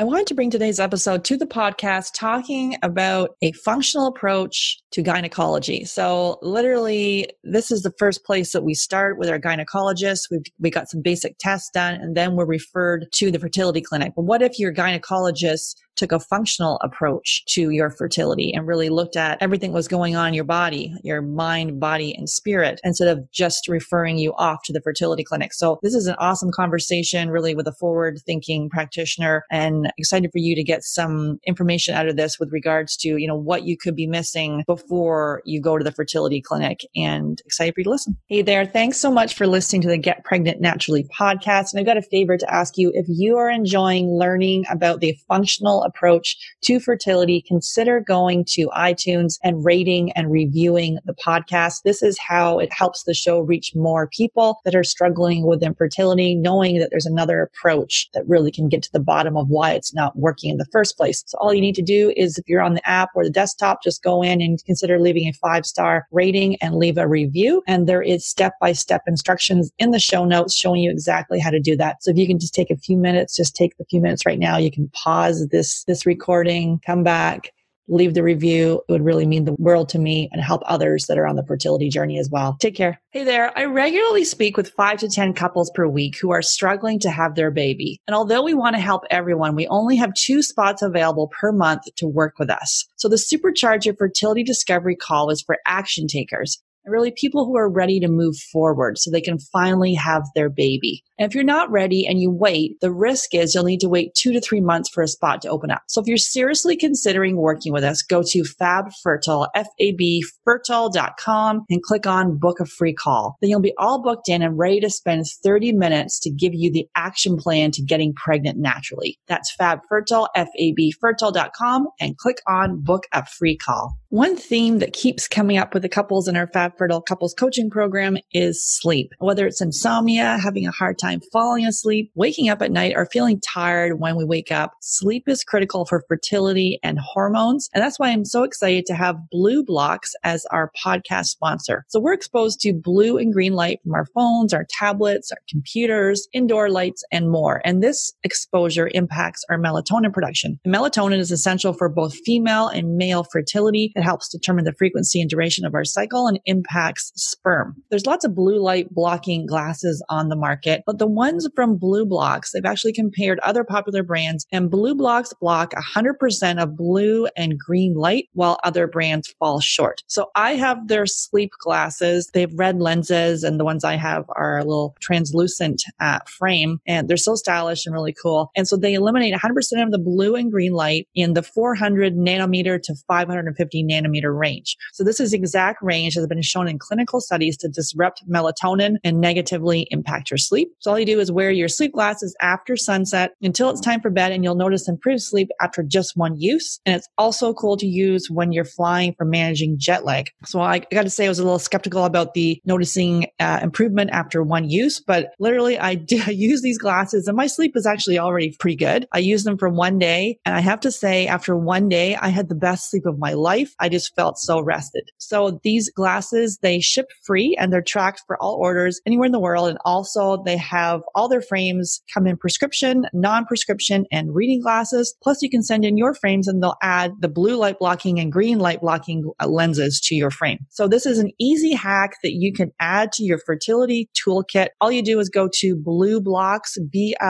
I wanted to bring today's episode to the podcast talking about a functional approach to gynecology. So, literally, this is the first place that we start with our gynecologist. We've we got some basic tests done, and then we're referred to the fertility clinic. But what if your gynecologist took a functional approach to your fertility and really looked at everything that was going on in your body, your mind, body, and spirit, instead of just referring you off to the fertility clinic. So this is an awesome conversation, really with a forward thinking practitioner and excited for you to get some information out of this with regards to, you know, what you could be missing before you go to the fertility clinic and excited for you to listen. Hey there. Thanks so much for listening to the Get Pregnant Naturally podcast. And I've got a favor to ask you if you are enjoying learning about the functional approach to fertility, consider going to iTunes and rating and reviewing the podcast. This is how it helps the show reach more people that are struggling with infertility, knowing that there's another approach that really can get to the bottom of why it's not working in the first place. So all you need to do is if you're on the app or the desktop, just go in and consider leaving a five star rating and leave a review. And there is step by step instructions in the show notes showing you exactly how to do that. So if you can just take a few minutes, just take the few minutes right now, you can pause this this recording, come back, leave the review. It would really mean the world to me and help others that are on the fertility journey as well. Take care. Hey there. I regularly speak with five to 10 couples per week who are struggling to have their baby. And although we want to help everyone, we only have two spots available per month to work with us. So the Supercharger Fertility Discovery Call is for action takers really people who are ready to move forward so they can finally have their baby. And if you're not ready and you wait, the risk is you'll need to wait two to three months for a spot to open up. So if you're seriously considering working with us, go to Fab Fertile, F-A-B fertile.com and click on book a free call. Then you'll be all booked in and ready to spend 30 minutes to give you the action plan to getting pregnant naturally. That's Fab Fertile, F-A-B fertile.com and click on book a free call. One theme that keeps coming up with the couples in our Fab Fertile Couples Coaching Program is sleep. Whether it's insomnia, having a hard time falling asleep, waking up at night, or feeling tired when we wake up, sleep is critical for fertility and hormones. And that's why I'm so excited to have BLUblox as our podcast sponsor. So we're exposed to blue and green light from our phones, our tablets, our computers, indoor lights, and more. And this exposure impacts our melatonin production. Melatonin is essential for both female and male fertility. It helps determine the frequency and duration of our cycle and impacts sperm. There's lots of blue light blocking glasses on the market, but the ones from BLUblox, they've actually compared other popular brands and BLUblox block 100% of blue and green light while other brands fall short. So I have their sleep glasses. They have red lenses and the ones I have are a little translucent uh, frame and they're so stylish and really cool. And so they eliminate 100% of the blue and green light in the 400 nanometer to 550 nanometer range. So this is exact range that has been shown in clinical studies to disrupt melatonin and negatively impact your sleep. So all you do is wear your sleep glasses after sunset until it's time for bed and you'll notice improved sleep after just one use. And it's also cool to use when you're flying for managing jet lag. So I got to say I was a little skeptical about the noticing uh, improvement after one use, but literally I, did, I use these glasses and my sleep is actually already pretty good. I used them for one day and I have to say after one day, I had the best sleep of my life. I just felt so rested. So these glasses, they ship free and they're tracked for all orders anywhere in the world. And also they have all their frames come in prescription, non-prescription and reading glasses. Plus you can send in your frames and they'll add the blue light blocking and green light blocking uh, lenses to your frame. So this is an easy hack that you can add to your fertility toolkit. All you do is go to BLUblox, B-L-U-B-L-O-X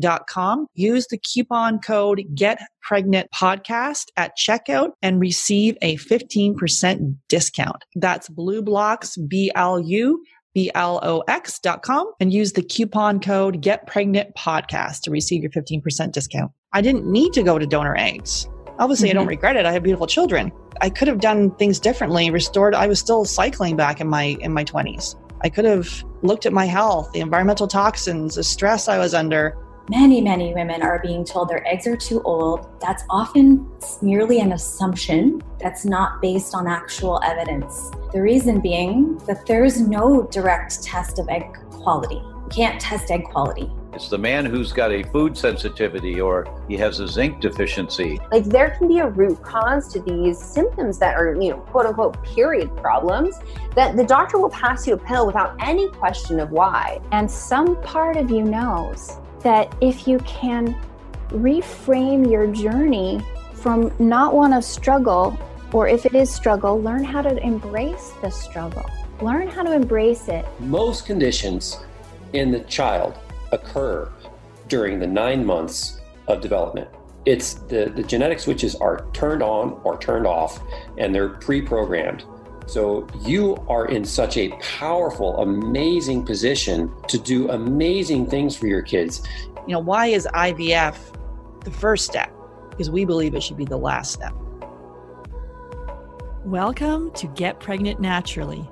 dot com. Use the coupon code get pregnant podcast at checkout and receive a 15% discount. That's BLUblox, B-L-U B-L-O-X dot com and use the coupon code get pregnant podcast to receive your 15% discount. I didn't need to go to donor eggs. Obviously, mm-hmm. I don't mm-hmm. regret it. I have beautiful children. I could have done things differently, restored. I was still cycling back in my in my 20s. I could have looked at my health, the environmental toxins, the stress I was under, Many, many women are being told their eggs are too old. That's often merely an assumption that's not based on actual evidence. The reason being that there's no direct test of egg quality. You can't test egg quality. It's the man who's got a food sensitivity or he has a zinc deficiency. Like there can be a root cause to these symptoms that are, you know, quote unquote period problems that the doctor will pass you a pill without any question of why. And some part of you knows that if you can reframe your journey from not want to struggle, or if it is struggle, learn how to embrace the struggle. Learn how to embrace it. Most conditions in the child occur during the nine months of development. It's the, the genetic switches are turned on or turned off, and they're pre programmed. So you are in such a powerful, amazing position to do amazing things for your kids. You know, why is IVF the first step? Because we believe it should be the last step. Welcome to Get Pregnant Naturally,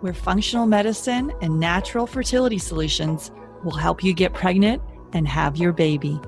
where functional medicine and natural fertility solutions will help you get pregnant and have your baby.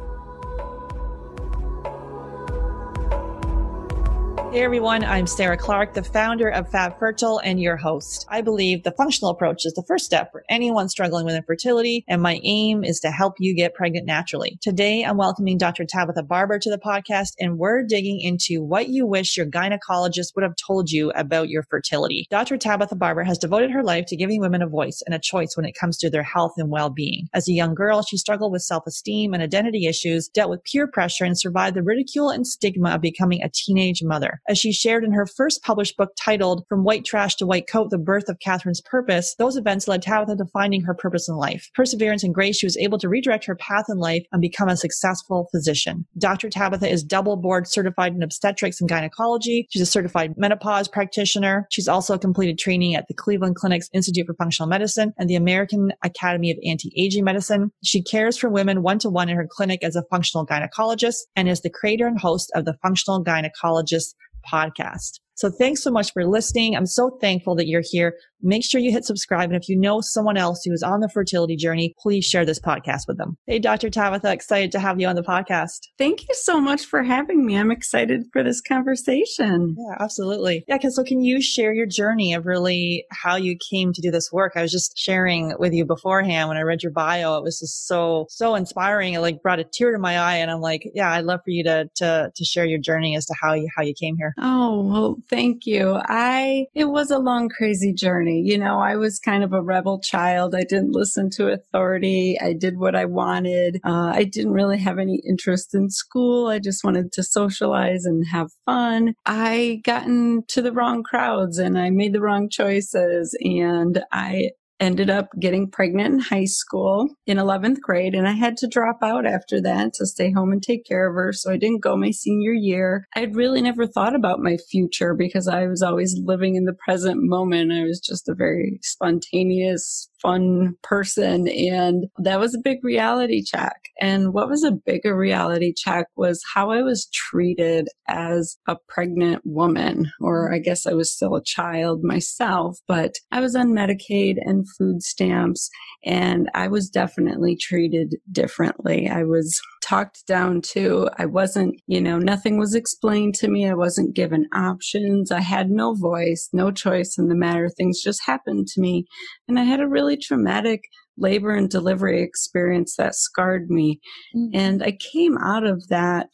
Hey everyone, I'm Sarah Clark, the founder of Fab Fertile and your host. I believe the functional approach is the first step for anyone struggling with infertility, and my aim is to help you get pregnant naturally. Today, I'm welcoming Dr. Tabatha Barber to the podcast, and we're digging into what you wish your gynecologist would have told you about your fertility. Dr. Tabatha Barber has devoted her life to giving women a voice and a choice when it comes to their health and well-being. As a young girl, she struggled with self-esteem and identity issues, dealt with peer pressure, and survived the ridicule and stigma of becoming a teenage mother as she shared in her first published book titled From White Trash to White Coat, The Birth of Catherine's Purpose, those events led Tabatha to finding her purpose in life. Perseverance and grace, she was able to redirect her path in life and become a successful physician. Dr. Tabatha is double board certified in obstetrics and gynecology. She's a certified menopause practitioner. She's also completed training at the Cleveland Clinic's Institute for Functional Medicine and the American Academy of Anti-Aging Medicine. She cares for women one to one in her clinic as a functional gynecologist and is the creator and host of the Functional Gynecologist podcast. So thanks so much for listening. I'm so thankful that you're here. Make sure you hit subscribe. And if you know someone else who is on the fertility journey, please share this podcast with them. Hey, Dr. Tabatha, excited to have you on the podcast. Thank you so much for having me. I'm excited for this conversation. Yeah, absolutely. Yeah. So can you share your journey of really how you came to do this work? I was just sharing with you beforehand when I read your bio. It was just so, so inspiring. It like brought a tear to my eye. And I'm like, yeah, I'd love for you to, to, to share your journey as to how you, how you came here. Oh, well, thank you. I, it was a long, crazy journey. You know, I was kind of a rebel child. I didn't listen to authority. I did what I wanted. Uh, I didn't really have any interest in school. I just wanted to socialize and have fun. I got into the wrong crowds and I made the wrong choices and I ended up getting pregnant in high school in 11th grade and I had to drop out after that to stay home and take care of her. So I didn't go my senior year. I'd really never thought about my future because I was always living in the present moment. I was just a very spontaneous, fun person. And that was a big reality check. And what was a bigger reality check was how I was treated as a pregnant woman, or I guess I was still a child myself, but I was on Medicaid and food stamps and I was definitely treated differently. I was talked down to. I wasn't, you know, nothing was explained to me. I wasn't given options. I had no voice, no choice in the matter. Things just happened to me. And I had a really traumatic labor and delivery experience that scarred me. Mm-hmm. And I came out of that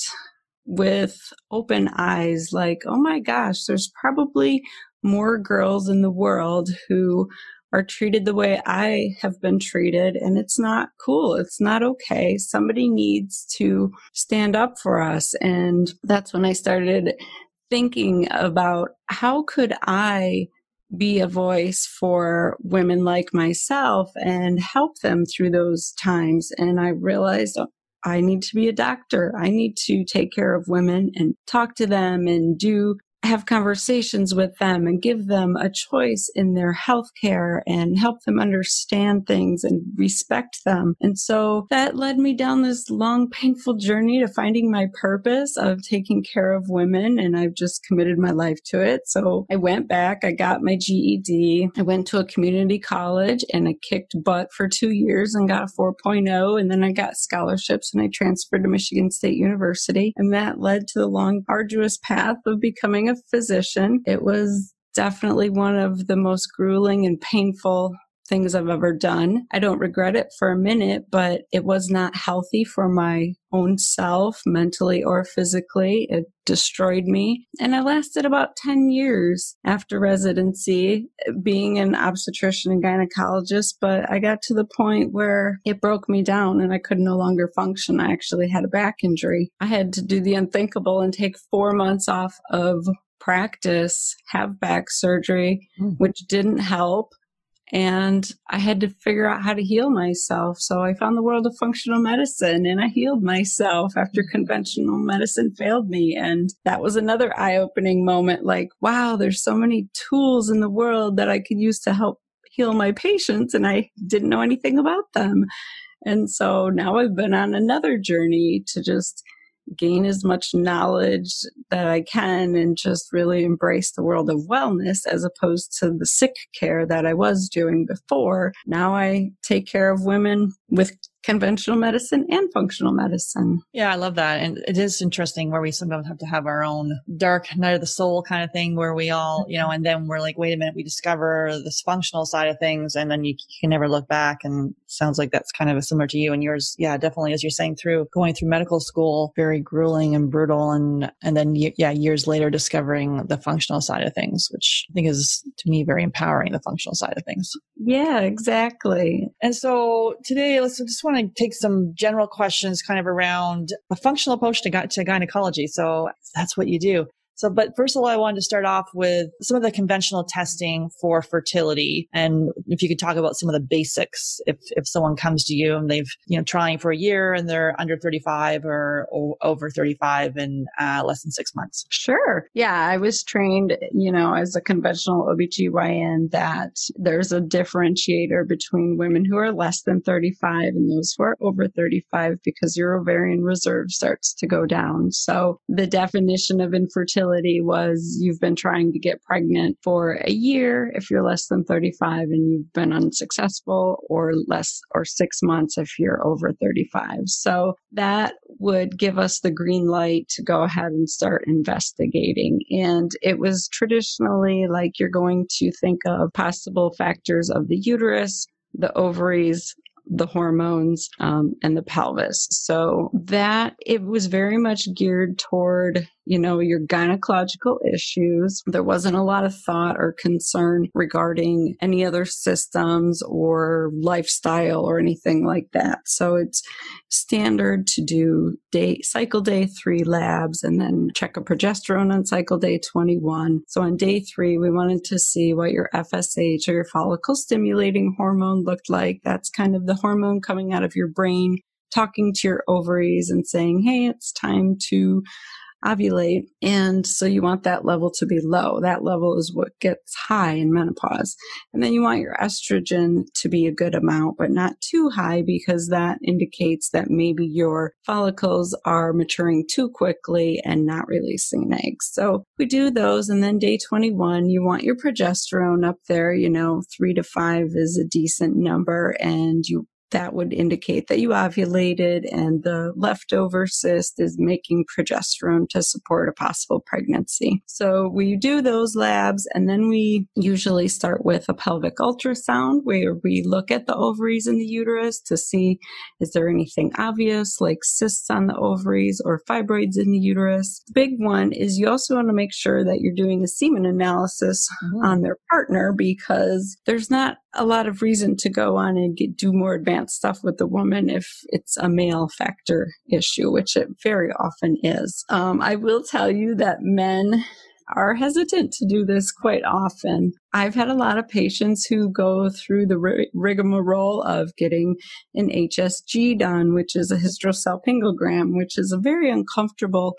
with open eyes, like, oh my gosh, there's probably more girls in the world who are treated the way I have been treated, and it's not cool. It's not okay. Somebody needs to stand up for us. And that's when I started thinking about how could I be a voice for women like myself and help them through those times. And I realized oh, I need to be a doctor. I need to take care of women and talk to them and do have conversations with them and give them a choice in their health care and help them understand things and respect them. And so that led me down this long, painful journey to finding my purpose of taking care of women. And I've just committed my life to it. So I went back, I got my GED, I went to a community college and I kicked butt for two years and got a 4.0. And then I got scholarships and I transferred to Michigan State University. And that led to the long, arduous path of becoming a physician. It was definitely one of the most grueling and painful things I've ever done. I don't regret it for a minute, but it was not healthy for my own self, mentally or physically. It destroyed me. And I lasted about 10 years after residency being an obstetrician and gynecologist, but I got to the point where it broke me down and I could no longer function. I actually had a back injury. I had to do the unthinkable and take four months off of practice, have back surgery, mm. which didn't help and I had to figure out how to heal myself. So I found the world of functional medicine and I healed myself after mm-hmm. conventional medicine failed me. And that was another eye opening moment like, wow, there's so many tools in the world that I could use to help heal my patients, and I didn't know anything about them. And so now I've been on another journey to just gain as much knowledge that I can and just really embrace the world of wellness as opposed to the sick care that I was doing before. Now I take care of women with conventional medicine and functional medicine. Yeah, I love that. And it is interesting where we sometimes have to have our own dark night of the soul kind of thing where we all, you know, and then we're like, wait a minute, we discover this functional side of things and then you, you can never look back. And sounds like that's kind of similar to you and yours. Yeah, definitely. As you're saying through going through medical school, very grueling and brutal. And, and then, yeah, years later discovering the functional side of things, which I think is to me very empowering, the functional side of things. Yeah, exactly. And so today, let's just want to take some general questions kind of around a functional approach to, to gynecology. So that's what you do. So, but first of all, I wanted to start off with some of the conventional testing for fertility. And if you could talk about some of the basics, if, if someone comes to you and they've, you know, trying for a year and they're under 35 or, or over 35 in uh, less than six months. Sure. Yeah. I was trained, you know, as a conventional OBGYN that there's a differentiator between women who are less than 35 and those who are over 35 because your ovarian reserve starts to go down. So the definition of infertility was you've been trying to get pregnant for a year if you're less than 35 and you've been unsuccessful, or less or six months if you're over 35. So that would give us the green light to go ahead and start investigating. And it was traditionally like you're going to think of possible factors of the uterus, the ovaries, the hormones um, and the pelvis. So that it was very much geared toward you know, your gynecological issues. There wasn't a lot of thought or concern regarding any other systems or lifestyle or anything like that. So it's standard to do day cycle day 3 labs and then check a progesterone on cycle day 21. So on day 3 we wanted to see what your FSH or your follicle stimulating hormone looked like. That's kind of the hormone coming out of your brain talking to your ovaries and saying, "Hey, it's time to ovulate. And so you want that level to be low. That level is what gets high in menopause. And then you want your estrogen to be a good amount, but not too high because that indicates that maybe your follicles are maturing too quickly and not releasing an egg. So we do those. And then day 21, you want your progesterone up there. You know, three to five is a decent number and you that would indicate that you ovulated and the leftover cyst is making progesterone to support a possible pregnancy. So we do those labs and then we usually start with a pelvic ultrasound where we look at the ovaries and the uterus to see is there anything obvious like cysts on the ovaries or fibroids in the uterus. The big one is you also want to make sure that you're doing a semen analysis mm-hmm. on their partner because there's not a lot of reason to go on and get, do more advanced stuff with the woman if it's a male factor issue, which it very often is. Um, I will tell you that men are hesitant to do this quite often. I've had a lot of patients who go through the rigmarole of getting an HSG done, which is a hysterosalpingogram, which is a very uncomfortable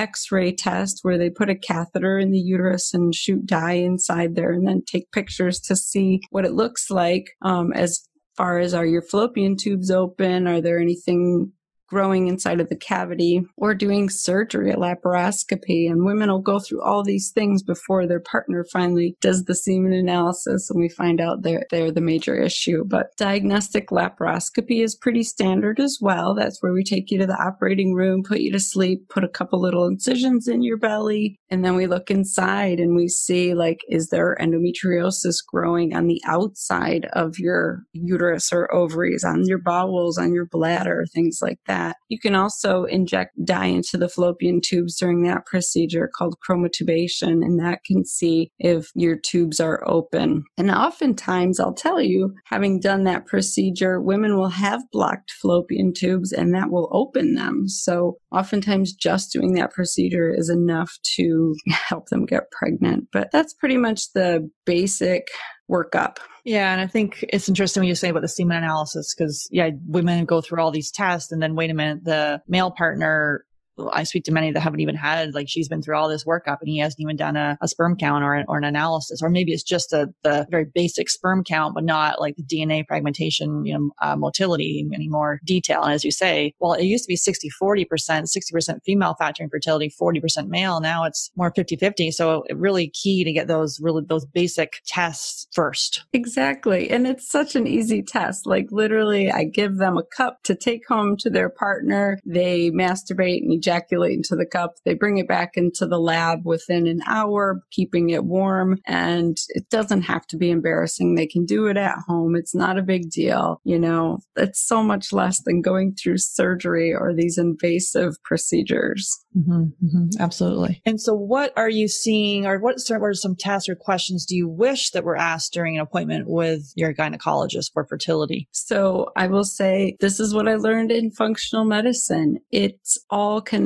x-ray test where they put a catheter in the uterus and shoot dye inside there and then take pictures to see what it looks like um, as far as are your fallopian tubes open? Are there anything growing inside of the cavity or doing surgery, a laparoscopy. And women will go through all these things before their partner finally does the semen analysis and we find out they're, they're the major issue. But diagnostic laparoscopy is pretty standard as well. That's where we take you to the operating room, put you to sleep, put a couple little incisions in your belly, and then we look inside and we see like, is there endometriosis growing on the outside of your uterus or ovaries, on your bowels, on your bladder, things like that. You can also inject dye into the fallopian tubes during that procedure called chromotubation, and that can see if your tubes are open. And oftentimes, I'll tell you, having done that procedure, women will have blocked fallopian tubes and that will open them. So oftentimes just doing that procedure is enough to help them get pregnant. But that's pretty much the basic workup. Yeah, and I think it's interesting when you say about the semen analysis because yeah, women go through all these tests and then wait a minute, the male partner I speak to many that haven't even had, like, she's been through all this workup and he hasn't even done a, a sperm count or an, or an analysis. Or maybe it's just a, the very basic sperm count, but not like the DNA fragmentation, you know, uh, motility, any more detail. And as you say, well, it used to be 60, 40%, 60% female factor infertility, 40% male. Now it's more 50, 50. So really key to get those really, those basic tests first. Exactly. And it's such an easy test. Like literally I give them a cup to take home to their partner. They masturbate and ejaculate ejaculate into the cup. They bring it back into the lab within an hour, keeping it warm. And it doesn't have to be embarrassing. They can do it at home. It's not a big deal. You know, it's so much less than going through surgery or these invasive procedures. Mm-hmm, mm-hmm, absolutely. And so, what are you seeing, or what, what are some tests or questions do you wish that were asked during an appointment with your gynecologist for fertility? So, I will say this is what I learned in functional medicine. It's all connected.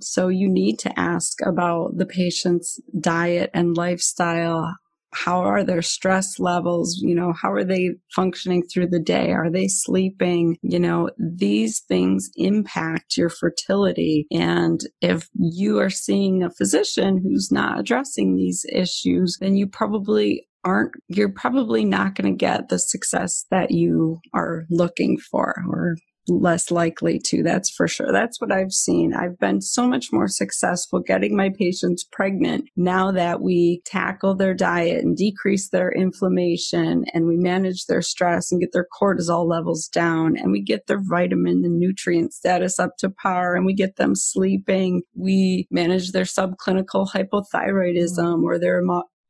So, you need to ask about the patient's diet and lifestyle, how are their stress levels? You know how are they functioning through the day? Are they sleeping? You know these things impact your fertility. And if you are seeing a physician who's not addressing these issues then you probably aren't you're probably not going to get the success that you are looking for or less likely to. That's for sure. That's what I've seen. I've been so much more successful getting my patients pregnant now that we tackle their diet and decrease their inflammation and we manage their stress and get their cortisol levels down and we get their vitamin and nutrient status up to par and we get them sleeping. We manage their subclinical hypothyroidism mm-hmm. or their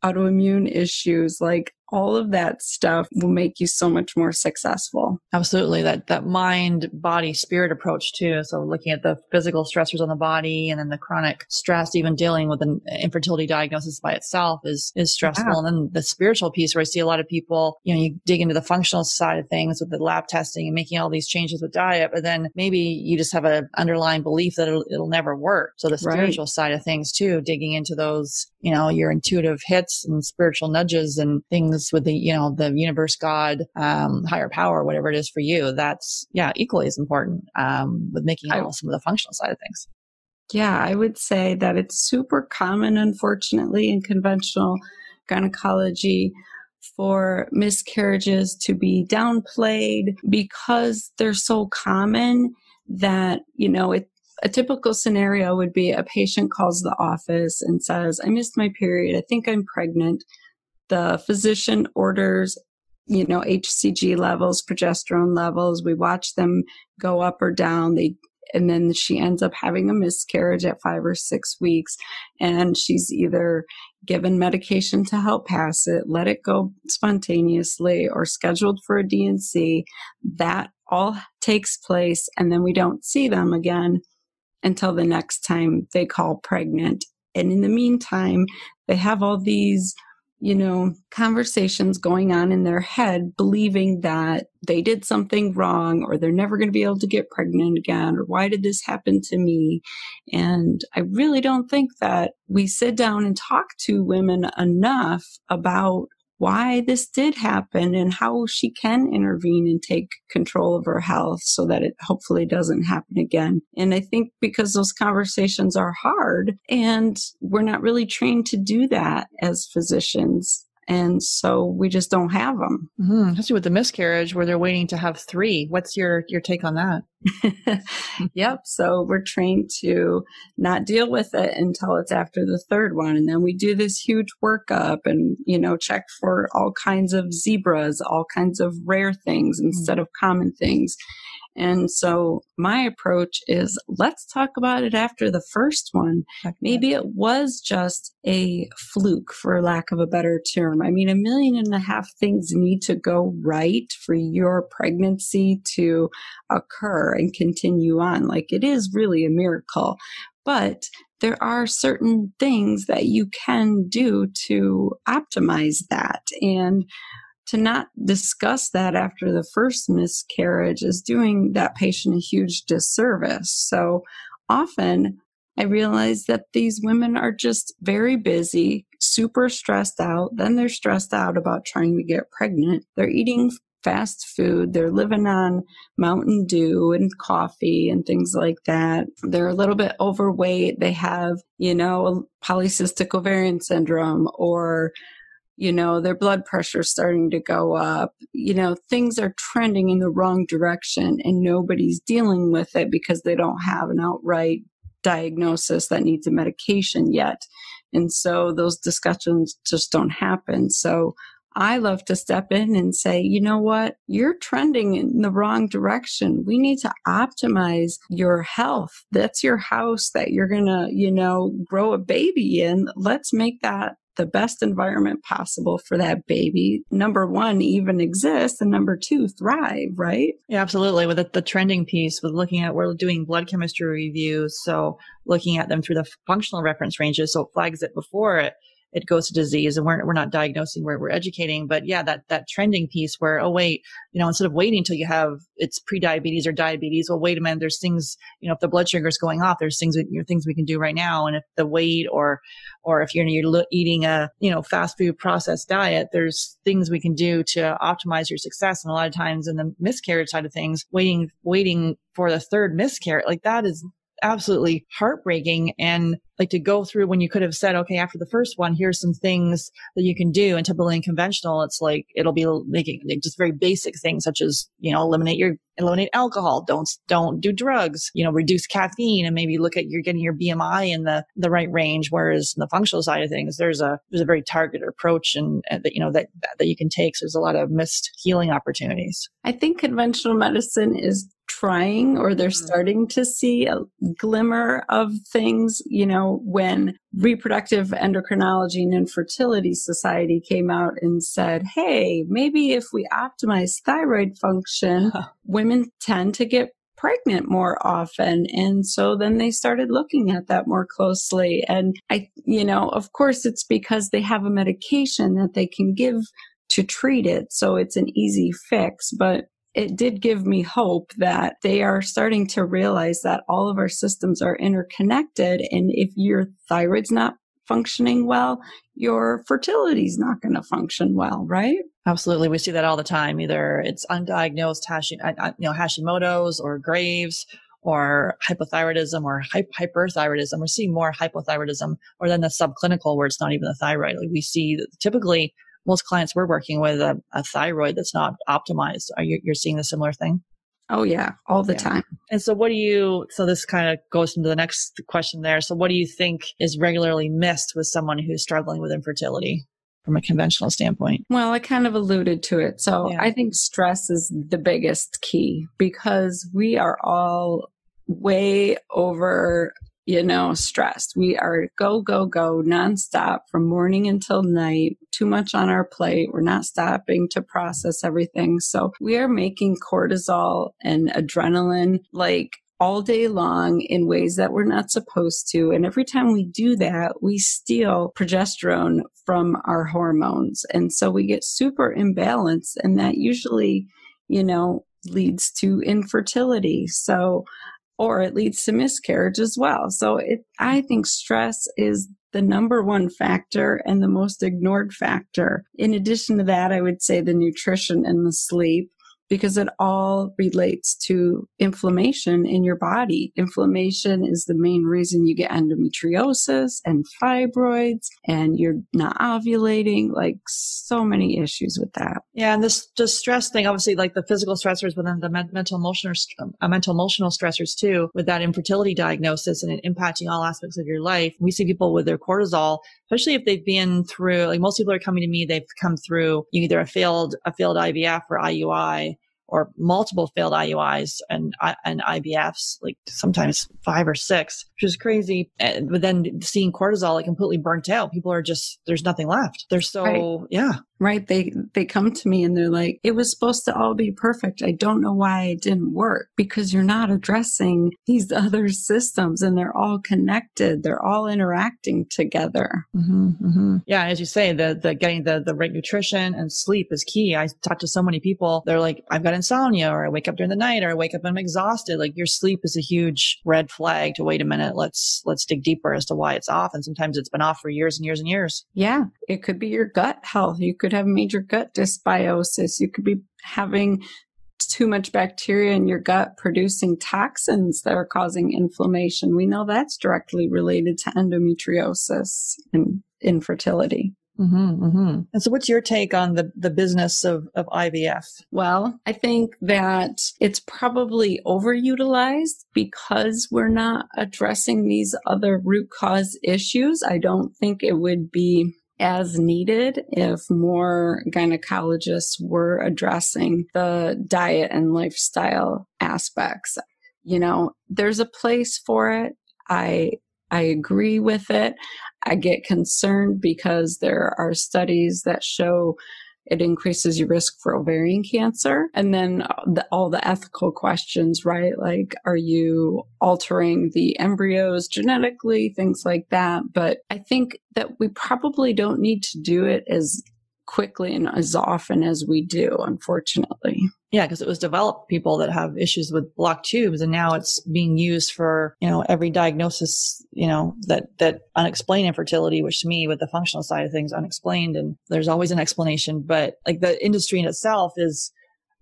autoimmune issues. Like all of that stuff will make you so much more successful. Absolutely. That that mind, body, spirit approach too. So looking at the physical stressors on the body and then the chronic stress, even dealing with an infertility diagnosis by itself is is stressful. Yeah. And then the spiritual piece where I see a lot of people, you know, you dig into the functional side of things with the lab testing and making all these changes with diet, but then maybe you just have an underlying belief that it'll, it'll never work. So the spiritual right. side of things too, digging into those, you know, your intuitive hits and spiritual nudges and things with the, you know, the universe, God, um, higher power, whatever it is for you, that's, yeah, equally as important, um, with making all some of the functional side of things. Yeah, I would say that it's super common, unfortunately, in conventional gynecology for miscarriages to be downplayed because they're so common that, you know, it, a typical scenario would be a patient calls the office and says, I missed my period. I think I'm pregnant the physician orders you know hcg levels progesterone levels. We watch them go up or down. They and then she ends up having a miscarriage at five or six weeks and she's either given medication to help pass it let it go spontaneously or scheduled for a dnc that all takes place and then we don't see them again until the next time they call pregnant. And in the meantime they have all these you know, conversations going on in their head, believing that they did something wrong or they're never going to be able to get pregnant again or why did this happen to me? And I really don't think that we sit down and talk to women enough about why this did happen and how she can intervene and take control of her health so that it hopefully doesn't happen again. And I think because those conversations are hard and we're not really trained to do that as physicians. And so we just don't have them. Mm-hmm. Especially with the miscarriage where they're waiting to have three. What's your, your take on that? yep. So we're trained to not deal with it until it's after the third one. And then we do this huge workup and, you know, check for all kinds of zebras, all kinds of rare things instead mm-hmm. of common things. And so my approach is let's talk about it after the first one. Maybe it was just a fluke, for lack of a better term. I mean, a million and a half things need to go right for your pregnancy to occur and continue on. Like it is really a miracle. But there are certain things that you can do to optimize that. And to not discuss that after the first miscarriage is doing that patient a huge disservice. So often I realize that these women are just very busy, super stressed out. Then they're stressed out about trying to get pregnant. They're eating fast food. They're living on Mountain Dew and coffee and things like that. They're a little bit overweight. They have, you know, polycystic ovarian syndrome or you know, their blood pressure starting to go up, you know, things are trending in the wrong direction and nobody's dealing with it because they don't have an outright diagnosis that needs a medication yet. And so those discussions just don't happen. So I love to step in and say, you know what? You're trending in the wrong direction. We need to optimize your health. That's your house that you're going to, you know, grow a baby in. Let's make that the best environment possible for that baby. Number one, even exist, and number two, thrive, right? Yeah, absolutely. With the, the trending piece, with looking at, we're doing blood chemistry reviews. So looking at them through the functional reference ranges. So it flags it before it it goes to disease and we're, we're not diagnosing we're, we're educating but yeah that that trending piece where oh wait you know instead of waiting until you have it's pre-diabetes or diabetes well wait a minute there's things you know if the blood sugar is going off there's things things we can do right now and if the weight or or if you're, you're eating a you know fast food processed diet there's things we can do to optimize your success and a lot of times in the miscarriage side of things waiting waiting for the third miscarriage like that is absolutely heartbreaking. And like to go through when you could have said, okay, after the first one, here's some things that you can do. And typically in conventional, it's like, it'll be making just very basic things such as, you know, eliminate your, eliminate alcohol. Don't, don't do drugs, you know, reduce caffeine and maybe look at you're getting your BMI in the, the right range. Whereas in the functional side of things, there's a, there's a very targeted approach and, and that, you know, that, that you can take. So there's a lot of missed healing opportunities. I think conventional medicine is trying or they're mm-hmm. starting to see a glimmer of things. You know, when Reproductive Endocrinology and Infertility Society came out and said, hey, maybe if we optimize thyroid function, women tend to get pregnant more often. And so then they started looking at that more closely. And I, you know, of course, it's because they have a medication that they can give to treat it. So it's an easy fix. But it did give me hope that they are starting to realize that all of our systems are interconnected. And if your thyroid's not functioning well, your fertility's not going to function well, right? Absolutely. We see that all the time. Either it's undiagnosed Hashi, uh, uh, you know, Hashimoto's or Graves or hypothyroidism or hyperthyroidism. We're seeing more hypothyroidism or then the subclinical where it's not even the thyroid. Like we see typically most clients we're working with a, a thyroid that's not optimized. Are you you're seeing the similar thing? Oh yeah, all the yeah. time. And so what do you so this kind of goes into the next question there. So what do you think is regularly missed with someone who's struggling with infertility? From a conventional standpoint. Well, I kind of alluded to it. So yeah. I think stress is the biggest key because we are all way over you know, stressed. We are go, go, go nonstop from morning until night, too much on our plate. We're not stopping to process everything. So we are making cortisol and adrenaline like all day long in ways that we're not supposed to. And every time we do that, we steal progesterone from our hormones. And so we get super imbalanced and that usually, you know, leads to infertility. So or it leads to miscarriage as well. So it, I think stress is the number one factor and the most ignored factor. In addition to that, I would say the nutrition and the sleep. Because it all relates to inflammation in your body. Inflammation is the main reason you get endometriosis and fibroids and you're not ovulating, like so many issues with that. Yeah. And this just stress thing, obviously like the physical stressors, but then the mental emotional, uh, mental emotional stressors too, with that infertility diagnosis and it impacting all aspects of your life. We see people with their cortisol, especially if they've been through, like most people are coming to me, they've come through either a failed, a failed IVF or IUI or multiple failed IUIs and and IVFs, like sometimes five or six, which is crazy. And, but then seeing cortisol like completely burnt out, people are just there's nothing left. They're so right. yeah right? They they come to me and they're like it was supposed to all be perfect. I don't know why it didn't work because you're not addressing these other systems and they're all connected. They're all interacting together. Mm-hmm, mm-hmm. yeah as you say the the getting the the right nutrition and sleep is key. I talk to so many people they're like i've got insomnia or i wake up during the night or i wake up and i'm exhausted. Like your sleep is a huge red flag to wait a minute let's let's dig deeper as to why it's off. And sometimes it's been off for years and years and years. Yeah it could be your gut health. You could have major gut dysbiosis. You could be having too much bacteria in your gut producing toxins that are causing inflammation. We know that's directly related to endometriosis and infertility. Mm-hmm, mm-hmm. And so, what's your take on the, the business of, of IVF? Well, I think that it's probably overutilized because we're not addressing these other root cause issues. I don't think it would be as needed if more gynecologists were addressing the diet and lifestyle aspects. You know, there's a place for it. I I agree with it. I get concerned because there are studies that show it increases your risk for ovarian cancer. And then uh, the, all the ethical questions, right? Like, are you altering the embryos genetically? Things like that. But I think that we probably don't need to do it as quickly and as often as we do, unfortunately. Yeah, because it was developed people that have issues with blocked tubes, and now it's being used for you know every diagnosis you know that that unexplained infertility, which to me with the functional side of things unexplained, and there's always an explanation, but like the industry in itself is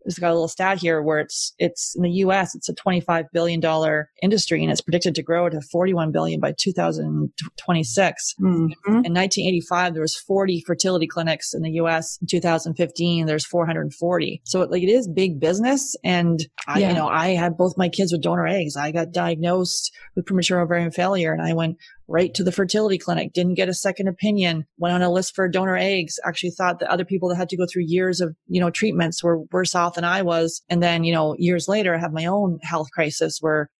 it's got a little stat here where it's it's in the US it's a 25 billion dollar industry and it's predicted to grow to 41 billion by 2026. Mm-hmm. In 1985 there was 40 fertility clinics in the US. In 2015 there's 440. So like it is big business and I, yeah. you know I had both my kids with donor eggs. I got diagnosed with premature ovarian failure and I went right to the fertility clinic, didn't get a second opinion, went on a list for donor eggs, actually thought that other people that had to go through years of, you know, treatments were worse off than I was. And then, you know, years later, I had my own health crisis where,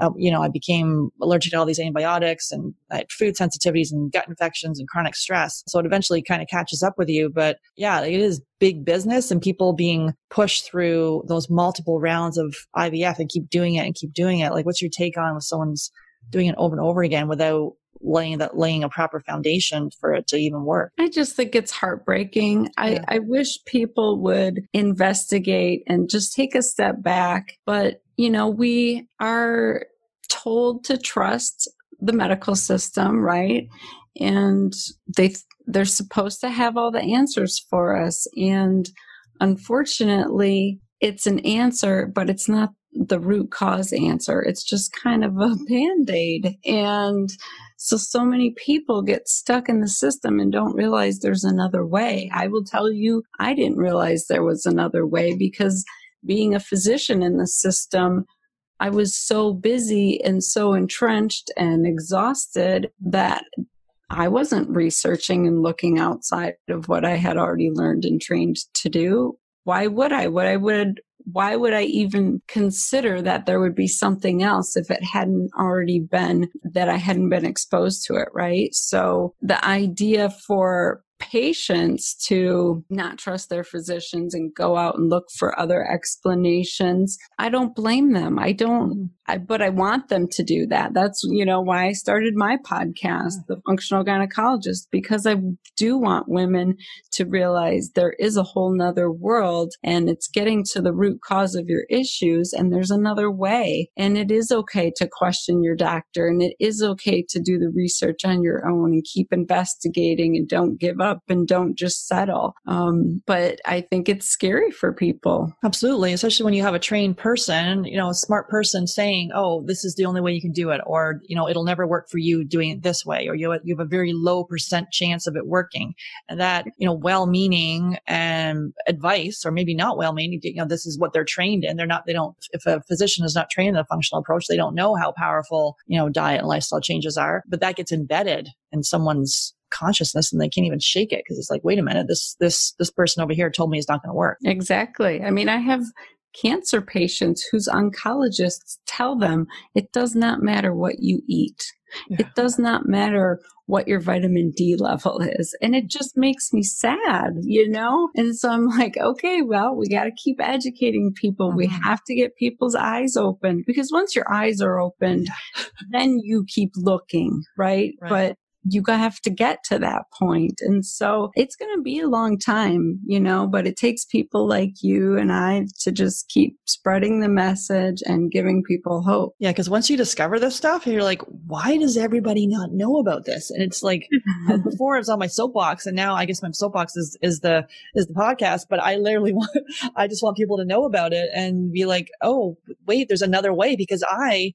uh, you know, I became allergic to all these antibiotics and I had food sensitivities and gut infections and chronic stress. So it eventually kind of catches up with you. But yeah, it is big business and people being pushed through those multiple rounds of IVF and keep doing it and keep doing it. Like, what's your take on with someone's doing it over and over again without laying that laying a proper foundation for it to even work. I just think it's heartbreaking. Yeah. I, I wish people would investigate and just take a step back. But, you know, we are told to trust the medical system, right? And they they're supposed to have all the answers for us. And unfortunately, it's an answer, but it's not the root cause answer. It's just kind of a band aid. And so, so many people get stuck in the system and don't realize there's another way. I will tell you, I didn't realize there was another way because being a physician in the system, I was so busy and so entrenched and exhausted that I wasn't researching and looking outside of what I had already learned and trained to do. Why would I? What I would why would I even consider that there would be something else if it hadn't already been that I hadn't been exposed to it, right? So the idea for patients to not trust their physicians and go out and look for other explanations. I don't blame them. I don't, I, but I want them to do that. That's, you know, why I started my podcast, The Functional Gynecologist, because I do want women to realize there is a whole nother world and it's getting to the root cause of your issues and there's another way. And it is okay to question your doctor and it is okay to do the research on your own and keep investigating and don't give up up and don't just settle. Um, but I think it's scary for people. Absolutely. Especially when you have a trained person, you know, a smart person saying, oh, this is the only way you can do it. Or, you know, it'll never work for you doing it this way. Or you, you have a very low percent chance of it working. And that, you know, well meaning and advice, or maybe not well meaning, you know, this is what they're trained in. They're not, they don't, if a physician is not trained in a functional approach, they don't know how powerful, you know, diet and lifestyle changes are, but that gets embedded in someone's consciousness and they can't even shake it because it's like wait a minute this this this person over here told me it's not going to work exactly i mean i have cancer patients whose oncologists tell them it does not matter what you eat yeah. it does not matter what your vitamin D level is. And it just makes me sad, you know? And so I'm like, okay, well, we got to keep educating people. Mm-hmm. We have to get people's eyes open because once your eyes are opened, then you keep looking, right? right. But you have to get to that point. And so it's going to be a long time, you know, but it takes people like you and I to just keep spreading the message and giving people hope. Yeah. Cause once you discover this stuff, you're like, why does everybody not know about this? And it's like mm-hmm. before it was on my soapbox and now I guess my soapbox is, is the, is the podcast, but I literally want, I just want people to know about it and be like, oh, wait, there's another way because I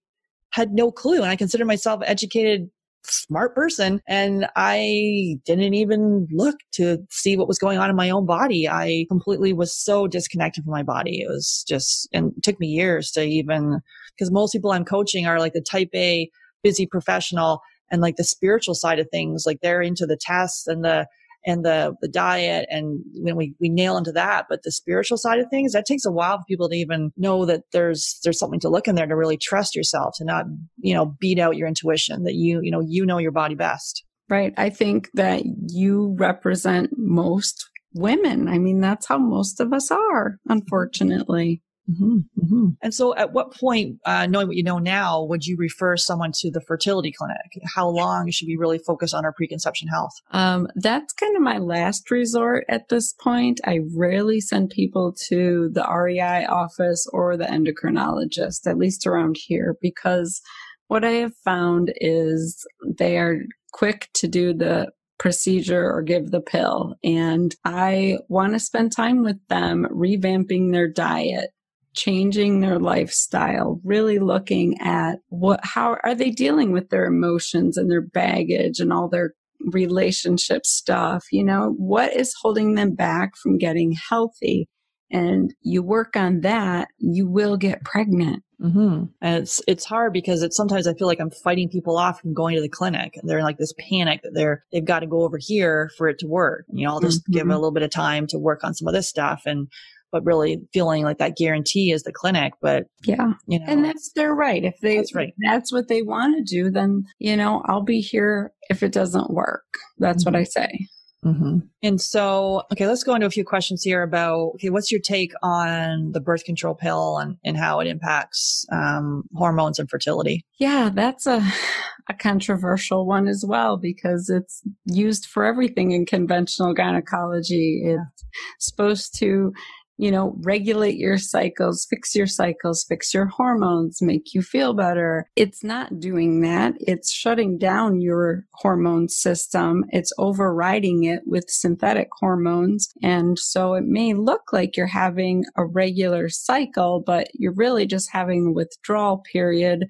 had no clue and I consider myself educated smart person and I didn't even look to see what was going on in my own body. I completely was so disconnected from my body. It was just, and took me years to even, because most people I'm coaching are like the type A busy professional and like the spiritual side of things. Like they're into the tests and the, and the the diet and when we we nail into that. But the spiritual side of things that takes a while for people to even know that there's there's something to look in there to really trust yourself to not you know beat out your intuition that you you know you know your body best. Right. I think that you represent most women. I mean that's how most of us are unfortunately Mm-hmm, mm-hmm. And so, at what point, uh, knowing what you know now, would you refer someone to the fertility clinic? How long should we really focus on our preconception health? Um, that's kind of my last resort at this point. I rarely send people to the REI office or the endocrinologist, at least around here, because what I have found is they are quick to do the procedure or give the pill. And I want to spend time with them revamping their diet, changing their lifestyle, really looking at what, how are they dealing with their emotions and their baggage and all their relationship stuff? You know, what is holding them back from getting healthy? And you work on that, you will get pregnant. Mm-hmm. And it's it's hard because it's sometimes I feel like I'm fighting people off from going to the clinic. And they're in like this panic that they're they've got to go over here for it to work. You know, I'll just mm-hmm. give a little bit of time to work on some of this stuff. And but really feeling like that guarantee is the clinic. But yeah, you know, and that's their right. If they, that's right. that's what they want to do, then, you know, I'll be here if it doesn't work. That's mm-hmm. what I say. Mm-hmm. And so, okay, let's go into a few questions here about, okay, what's your take on the birth control pill and, and how it impacts um, hormones and fertility? Yeah, that's a, a controversial one as well because it's used for everything in conventional gynecology. It's supposed to you know, regulate your cycles, fix your cycles, fix your hormones, make you feel better. It's not doing that. It's shutting down your hormone system. It's overriding it with synthetic hormones. And so it may look like you're having a regular cycle, but you're really just having a withdrawal period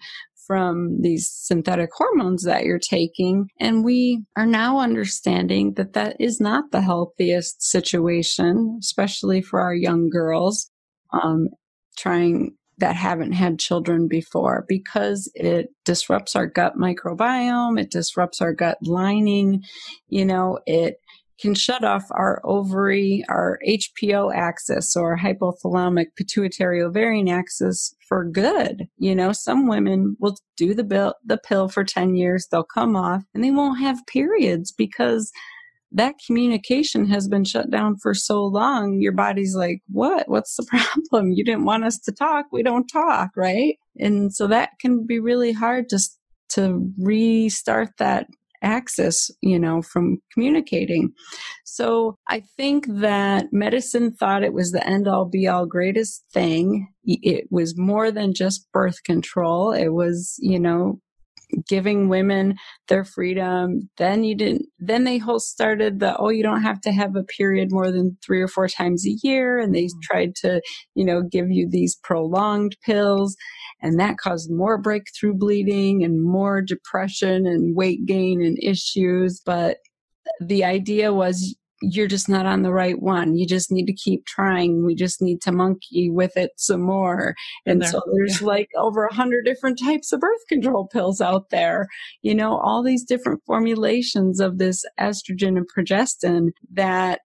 from these synthetic hormones that you're taking. And we are now understanding that that is not the healthiest situation, especially for our young girls. Um, trying that haven't had children before because it disrupts our gut microbiome, it disrupts our gut lining, you know, it can shut off our ovary, our HPO axis or hypothalamic pituitary ovarian axis for good. You know, some women will do the bill, the pill for 10 years, they'll come off and they won't have periods because that communication has been shut down for so long. Your body's like, what? What's the problem? You didn't want us to talk. We don't talk, right? And so that can be really hard to, to restart that axis, you know, from communicating. So I think that medicine thought it was the end all be all greatest thing. It was more than just birth control. It was, you know, giving women their freedom. Then you didn't, then they whole started the, oh, you don't have to have a period more than three or four times a year. And they mm-hmm. tried to, you know, give you these prolonged pills. And that caused more breakthrough bleeding and more depression and weight gain and issues. But the idea was you're just not on the right one. You just need to keep trying. We just need to monkey with it some more. And so there's yeah. like over a hundred different types of birth control pills out there. You know, all these different formulations of this estrogen and progestin that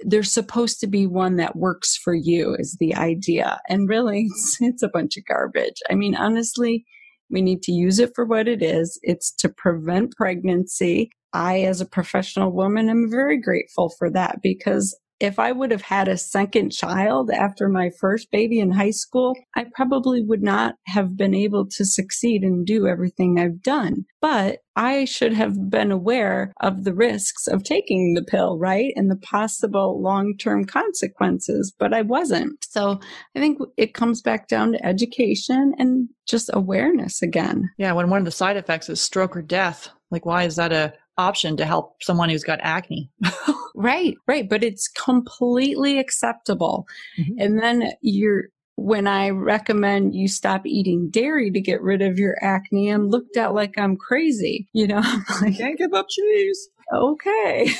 there's supposed to be one that works for you is the idea. And really it's, it's a bunch of garbage. I mean, honestly, we need to use it for what it is. It's to prevent pregnancy. I, as a professional woman, am very grateful for that because if I would have had a second child after my first baby in high school, I probably would not have been able to succeed and do everything I've done. But I should have been aware of the risks of taking the pill, right? And the possible long term consequences, but I wasn't. So I think it comes back down to education and just awareness again. Yeah, when one of the side effects is stroke or death, like why is that a option to help someone who's got acne. right, right. But it's completely acceptable. Mm-hmm. And then you're, when I recommend you stop eating dairy to get rid of your acne, I'm looked at like I'm crazy. You know, i can't give up cheese. Okay.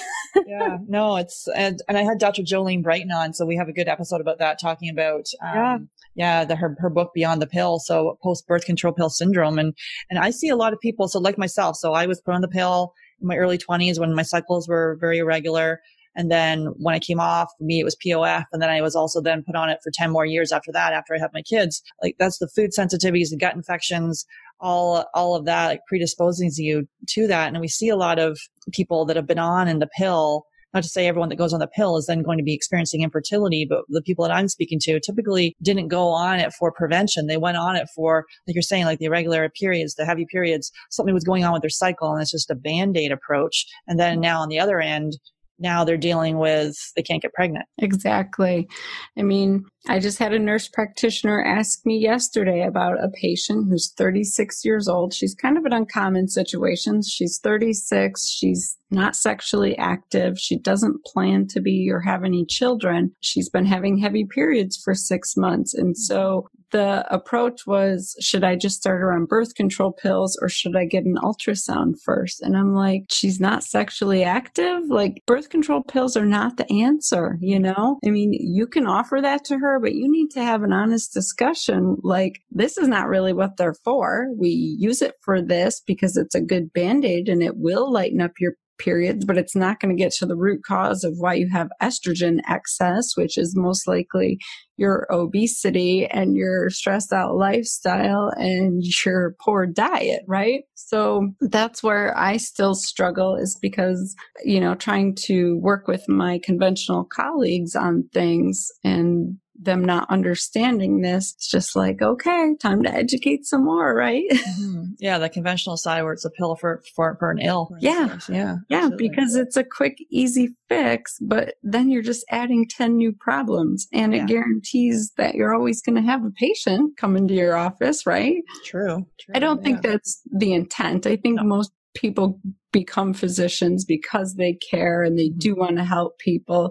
yeah, no, it's, and, and I had Dr. Jolene Brighten on, so we have a good episode about that, talking about, um, yeah yeah the her, her book beyond the pill so post birth control pill syndrome and and i see a lot of people so like myself so i was put on the pill my early 20s when my cycles were very irregular. And then when I came off, me, it was POF. And then I was also then put on it for 10 more years after that, after I had my kids. Like that's the food sensitivities, the gut infections, all, all of that like, predisposing you to that. And we see a lot of people that have been on in the pill not to say everyone that goes on the pill is then going to be experiencing infertility, but the people that I'm speaking to typically didn't go on it for prevention. They went on it for, like you're saying, like the irregular periods, the heavy periods, something was going on with their cycle and it's just a band-aid approach. And then now on the other end, now they're dealing with they can't get pregnant. Exactly. I mean, I just had a nurse practitioner ask me yesterday about a patient who's 36 years old. She's kind of an uncommon situation. She's 36. She's not sexually active. She doesn't plan to be or have any children. She's been having heavy periods for six months. And so the approach was should I just start her on birth control pills or should I get an ultrasound first? And I'm like, she's not sexually active. Like, birth control pills are not the answer, you know? I mean, you can offer that to her, but you need to have an honest discussion. Like, this is not really what they're for. We use it for this because it's a good band aid and it will lighten up your periods, but it's not going to get to the root cause of why you have estrogen excess, which is most likely your obesity and your stressed out lifestyle and your poor diet, right? So that's where I still struggle is because, you know, trying to work with my conventional colleagues on things and them not understanding this, it's just like, okay, time to educate some more, right? Mm-hmm. Yeah, the conventional side where it's a pill for for, for an ill. Yeah. Yeah. Yeah, absolutely. because it's a quick, easy fix, but then you're just adding 10 new problems and yeah. it guarantees that you're always going to have a patient come into your office, right? True. true I don't yeah. think that's the intent. I think no. most people become physicians because they care and they do mm-hmm. want to help people.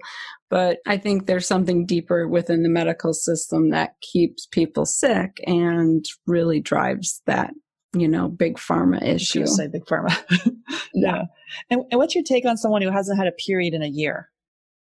But I think there's something deeper within the medical system that keeps people sick and really drives that, you know, big pharma issue. Say big pharma. yeah. And, and what's your take on someone who hasn't had a period in a year?